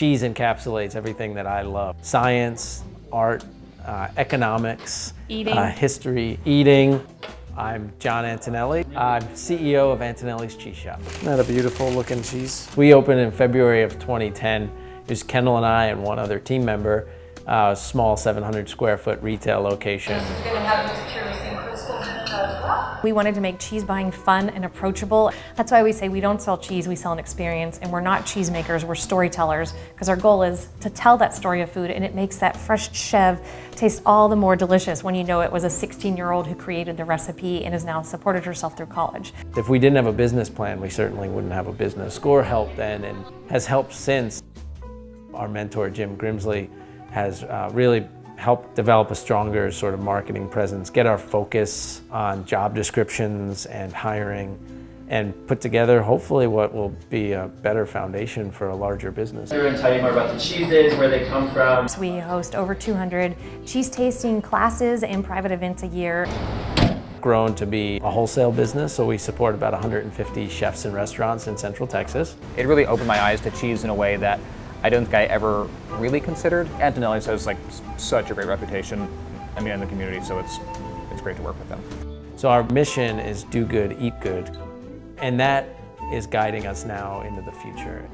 cheese encapsulates everything that I love. Science, art, uh, economics, Eating. Uh, history, eating. I'm John Antonelli. I'm CEO of Antonelli's Cheese Shop. Isn't that a beautiful looking cheese? We opened in February of 2010. It was Kendall and I and one other team member, uh, a small 700 square foot retail location. We wanted to make cheese buying fun and approachable. That's why we say we don't sell cheese, we sell an experience, and we're not cheese makers, we're storytellers, because our goal is to tell that story of food, and it makes that fresh chèvre taste all the more delicious when you know it was a 16 year old who created the recipe and has now supported herself through college. If we didn't have a business plan, we certainly wouldn't have a business. SCORE helped then and has helped since. Our mentor, Jim Grimsley, has uh, really helped develop a stronger sort of marketing presence, get our focus on job descriptions and hiring, and put together hopefully what will be a better foundation for a larger business. We're going to tell you more about the cheeses, where they come from. We host over 200 cheese tasting classes and private events a year. Grown to be a wholesale business, so we support about 150 chefs and restaurants in Central Texas. It really opened my eyes to cheese in a way that I don't think I ever really considered. Antonelli's has like such a great reputation, I mean, in the community, so it's, it's great to work with them. So our mission is do good, eat good, and that is guiding us now into the future.